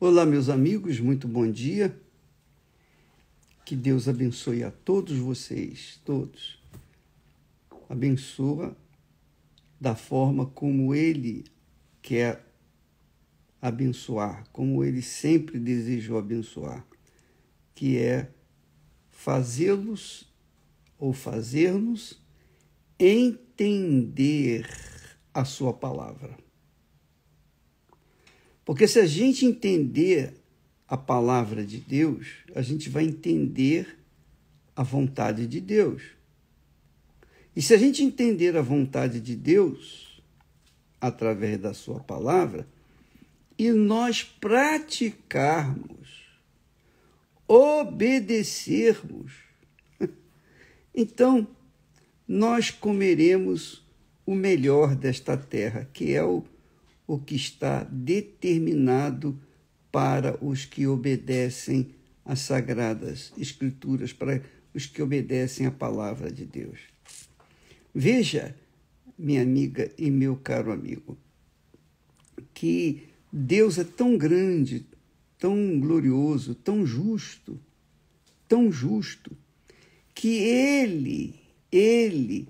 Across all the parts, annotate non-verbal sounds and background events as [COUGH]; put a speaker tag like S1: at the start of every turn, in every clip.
S1: Olá, meus amigos, muito bom dia. Que Deus abençoe a todos vocês, todos. Abençoa da forma como Ele quer abençoar, como Ele sempre desejou abençoar, que é fazê-los ou fazer-nos entender a Sua palavra. Porque se a gente entender a palavra de Deus, a gente vai entender a vontade de Deus. E se a gente entender a vontade de Deus através da sua palavra e nós praticarmos, obedecermos, [LAUGHS] então nós comeremos o melhor desta terra, que é o o que está determinado para os que obedecem às sagradas escrituras, para os que obedecem à palavra de Deus. Veja, minha amiga e meu caro amigo, que Deus é tão grande, tão glorioso, tão justo, tão justo, que Ele, Ele,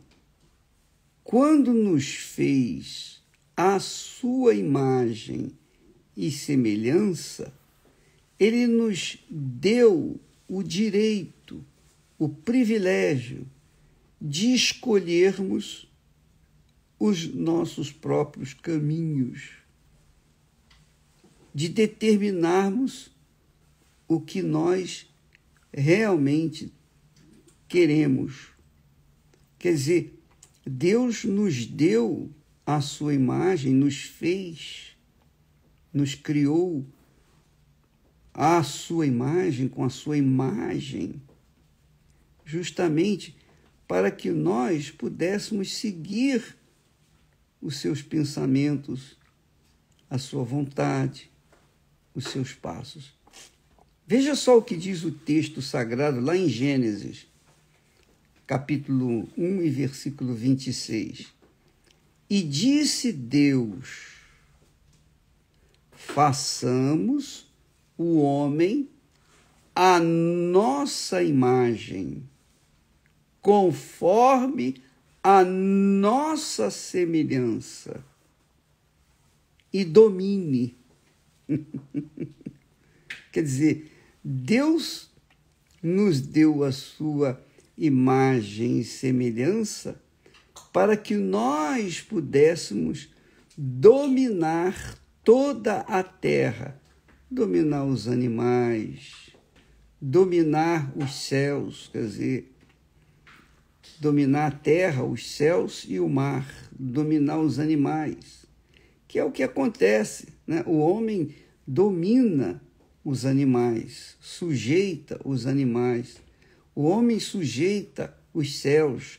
S1: quando nos fez à sua imagem e semelhança, ele nos deu o direito, o privilégio de escolhermos os nossos próprios caminhos, de determinarmos o que nós realmente queremos. Quer dizer, Deus nos deu à sua imagem, nos fez, nos criou à sua imagem, com a sua imagem, justamente para que nós pudéssemos seguir os seus pensamentos, a sua vontade, os seus passos. Veja só o que diz o texto sagrado lá em Gênesis, capítulo 1 e versículo 26. E disse Deus: façamos o homem à nossa imagem, conforme a nossa semelhança, e domine. [LAUGHS] Quer dizer, Deus nos deu a sua imagem e semelhança para que nós pudéssemos dominar toda a terra, dominar os animais, dominar os céus, quer dizer, dominar a terra, os céus e o mar, dominar os animais, que é o que acontece, né? O homem domina os animais, sujeita os animais. O homem sujeita os céus,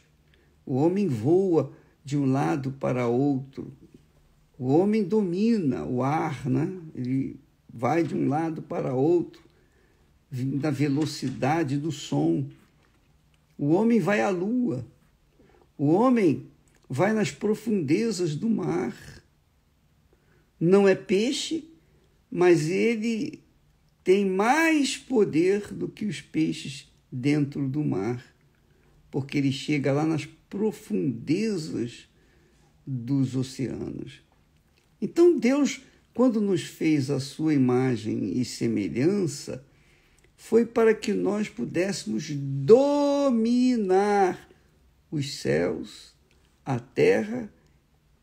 S1: o homem voa de um lado para outro. O homem domina o ar, né? ele vai de um lado para outro, na velocidade do som. O homem vai à lua. O homem vai nas profundezas do mar. Não é peixe, mas ele tem mais poder do que os peixes dentro do mar, porque ele chega lá nas profundezas dos oceanos. Então, Deus, quando nos fez a sua imagem e semelhança, foi para que nós pudéssemos dominar os céus, a terra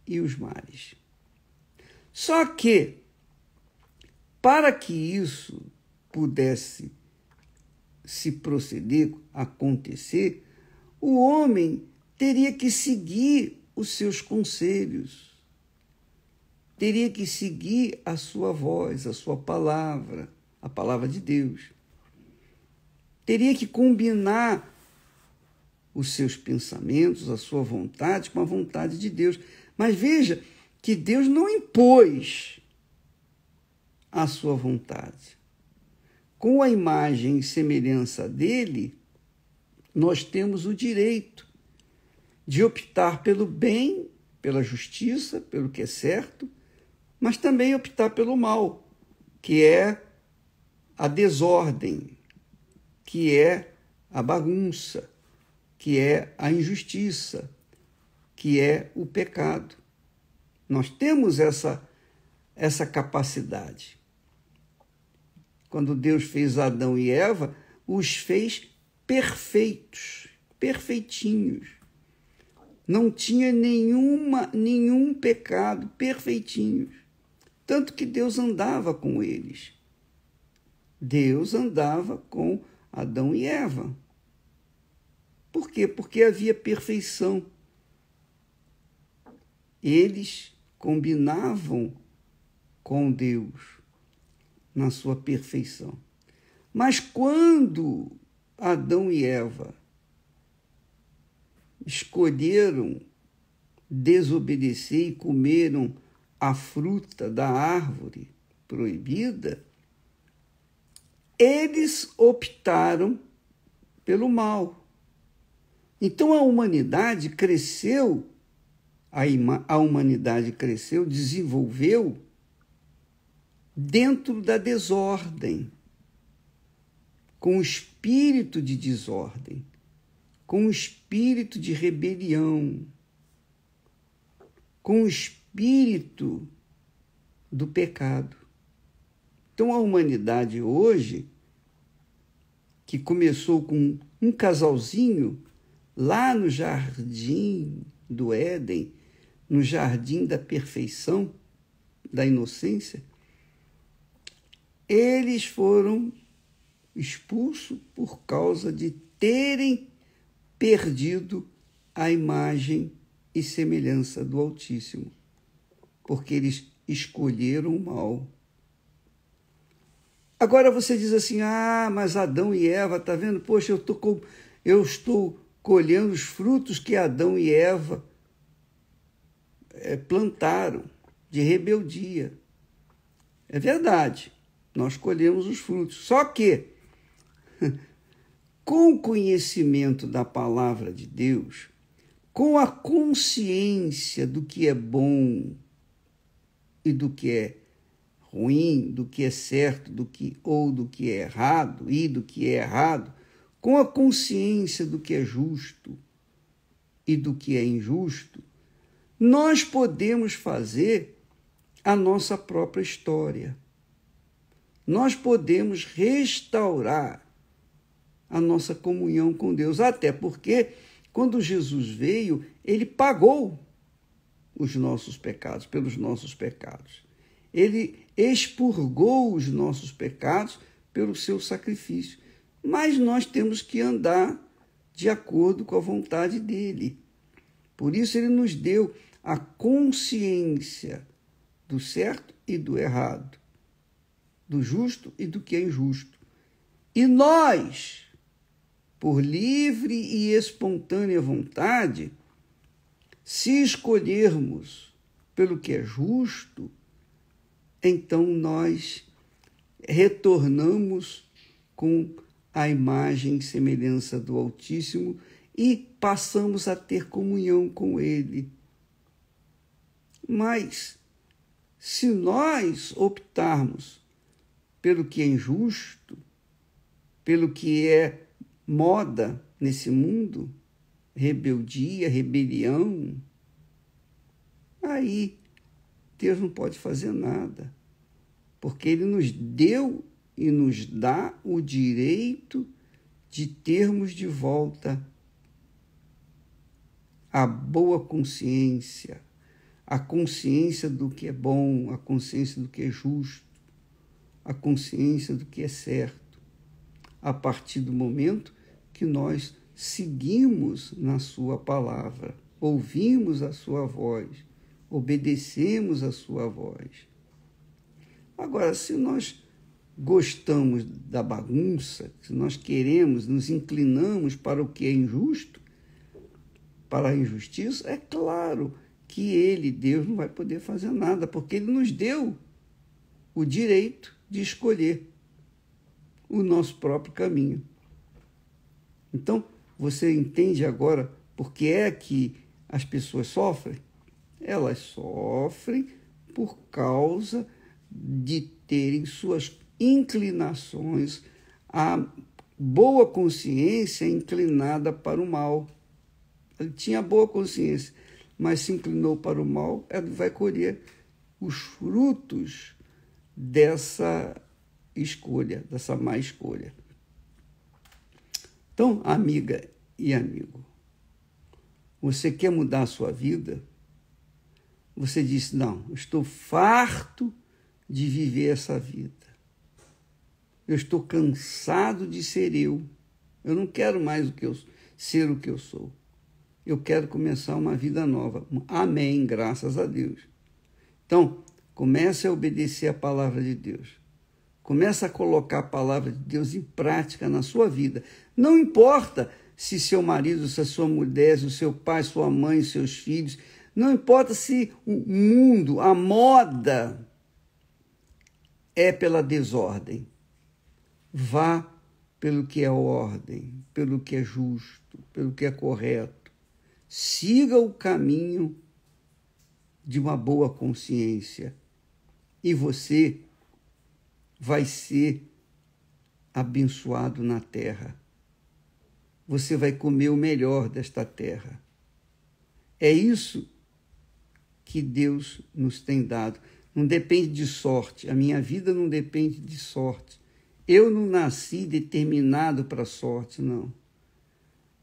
S1: e os mares. Só que, para que isso pudesse se proceder, acontecer, o homem teria que seguir os seus conselhos, teria que seguir a sua voz, a sua palavra, a palavra de Deus. Teria que combinar os seus pensamentos, a sua vontade com a vontade de Deus. Mas veja que Deus não impôs a sua vontade. Com a imagem e semelhança dele, nós temos o direito de optar pelo bem, pela justiça, pelo que é certo, mas também optar pelo mal, que é a desordem, que é a bagunça, que é a injustiça, que é o pecado. Nós temos essa, essa capacidade. Quando Deus fez Adão e Eva, os fez perfeitos, perfeitinhos. Não tinha nenhuma, nenhum pecado, perfeitinhos. Tanto que Deus andava com eles. Deus andava com Adão e Eva. Por quê? Porque havia perfeição. Eles combinavam com Deus na sua perfeição. Mas quando Adão e Eva escolheram desobedecer e comeram a fruta da árvore proibida, eles optaram pelo mal. Então a humanidade cresceu, a, humanidade cresceu, desenvolveu dentro da desordem, com o espírito de desordem, com o espírito de rebelião, com o espírito do pecado. Então a humanidade hoje, que começou com um casalzinho lá no jardim do Éden, no jardim da perfeição, da inocência, eles foram expulsos por causa de terem perdido a imagem e semelhança do Altíssimo, porque eles escolheram o mal. Agora você diz assim: ah, mas Adão e Eva, tá vendo? Poxa, eu, tô com, eu estou colhendo os frutos que Adão e Eva é, plantaram de rebeldia. É verdade, nós colhemos os frutos. Só que, [LAUGHS] com o conhecimento da palavra de Deus, com a consciência do que é bom e do que é ruim, do que é certo, do que ou do que é errado e do que é errado, com a consciência do que é justo e do que é injusto, nós podemos fazer a nossa própria história. Nós podemos restaurar a nossa comunhão com Deus, até porque quando Jesus veio, ele pagou os nossos pecados, pelos nossos pecados. Ele expurgou os nossos pecados pelo seu sacrifício mas nós temos que andar de acordo com a vontade dele. Por isso, ele nos deu a consciência do certo e do errado, do justo e do que é injusto. E nós, por livre e espontânea vontade, se escolhermos pelo que é justo, então nós retornamos com a imagem e semelhança do Altíssimo e passamos a ter comunhão com Ele. Mas, se nós optarmos pelo que é injusto, pelo que é moda nesse mundo, rebeldia, rebelião, aí Deus não pode fazer nada, porque Ele nos deu e nos dá o direito de termos de volta a boa consciência, a consciência do que é bom, a consciência do que é justo, a consciência do que é certo, a partir do momento que nós seguimos na Sua palavra, ouvimos a Sua voz, obedecemos a Sua voz. Agora, se nós gostamos da bagunça, se nós queremos, nos inclinamos para o que é injusto, para a injustiça, é claro que ele, Deus, não vai poder fazer nada, porque ele nos deu o direito de escolher o nosso próprio caminho. Então, você entende agora por que é que as pessoas sofrem? Elas sofrem por causa de terem suas inclinações, a boa consciência inclinada para o mal. Ele tinha boa consciência, mas se inclinou para o mal, ele vai colher os frutos dessa escolha, dessa má escolha. Então, amiga e amigo, você quer mudar a sua vida? Você diz: Não, estou farto de viver essa vida. Eu estou cansado de ser eu. Eu não quero mais o que eu, ser o que eu sou. Eu quero começar uma vida nova. Amém, graças a Deus. Então, comece a obedecer a palavra de Deus. Comece a colocar a palavra de Deus em prática na sua vida. Não importa se seu marido, se a sua mulher, se o seu pai, sua mãe, seus filhos, não importa se o mundo, a moda é pela desordem. Vá pelo que é ordem, pelo que é justo, pelo que é correto. Siga o caminho de uma boa consciência e você vai ser abençoado na terra. Você vai comer o melhor desta terra. É isso que Deus nos tem dado. Não depende de sorte. A minha vida não depende de sorte. Eu não nasci determinado para sorte, não.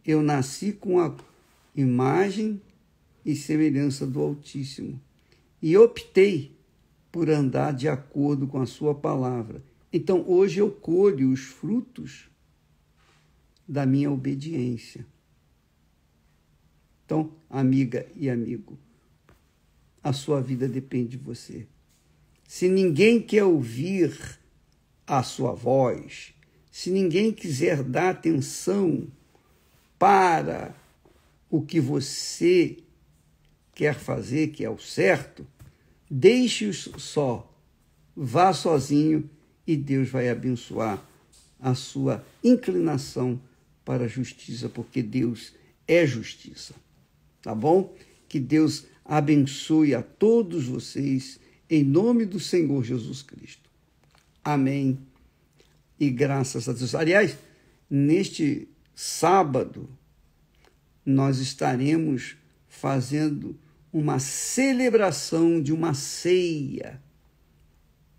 S1: Eu nasci com a imagem e semelhança do Altíssimo. E optei por andar de acordo com a Sua palavra. Então hoje eu colho os frutos da minha obediência. Então, amiga e amigo, a sua vida depende de você. Se ninguém quer ouvir a sua voz, se ninguém quiser dar atenção para o que você quer fazer, que é o certo, deixe-os só. Vá sozinho e Deus vai abençoar a sua inclinação para a justiça, porque Deus é justiça. Tá bom? Que Deus abençoe a todos vocês em nome do Senhor Jesus Cristo. Amém. E graças a Deus. Aliás, neste sábado, nós estaremos fazendo uma celebração de uma ceia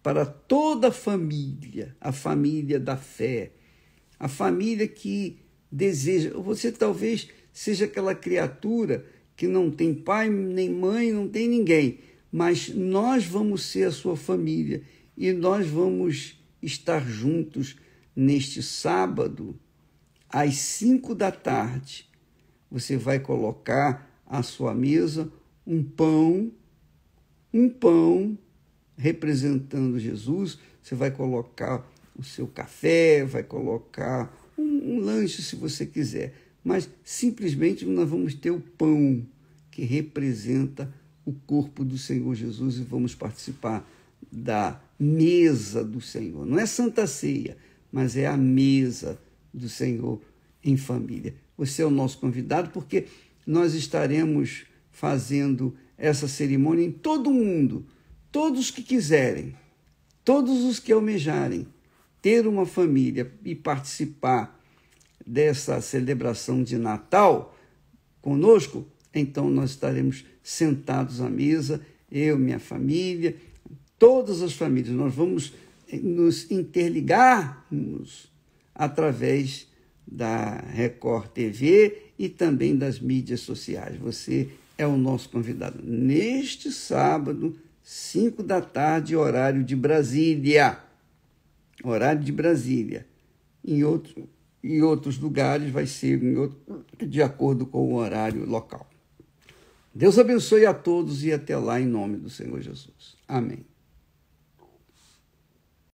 S1: para toda a família, a família da fé, a família que deseja. Você talvez seja aquela criatura que não tem pai, nem mãe, não tem ninguém, mas nós vamos ser a sua família e nós vamos estar juntos neste sábado, às cinco da tarde. Você vai colocar à sua mesa um pão, um pão representando Jesus. Você vai colocar o seu café, vai colocar um, um lanche se você quiser, mas simplesmente nós vamos ter o pão que representa o corpo do Senhor Jesus e vamos participar da mesa do Senhor. Não é Santa Ceia, mas é a mesa do Senhor em família. Você é o nosso convidado porque nós estaremos fazendo essa cerimônia em todo o mundo. Todos que quiserem, todos os que almejarem ter uma família e participar dessa celebração de Natal conosco, então nós estaremos sentados à mesa, eu, minha família, todas as famílias, nós vamos nos interligarmos através da Record TV e também das mídias sociais. Você é o nosso convidado neste sábado, 5 da tarde, horário de Brasília horário de Brasília. Em, outro, em outros lugares vai ser outro, de acordo com o horário local. Deus abençoe a todos e até lá em nome do Senhor Jesus. Amém.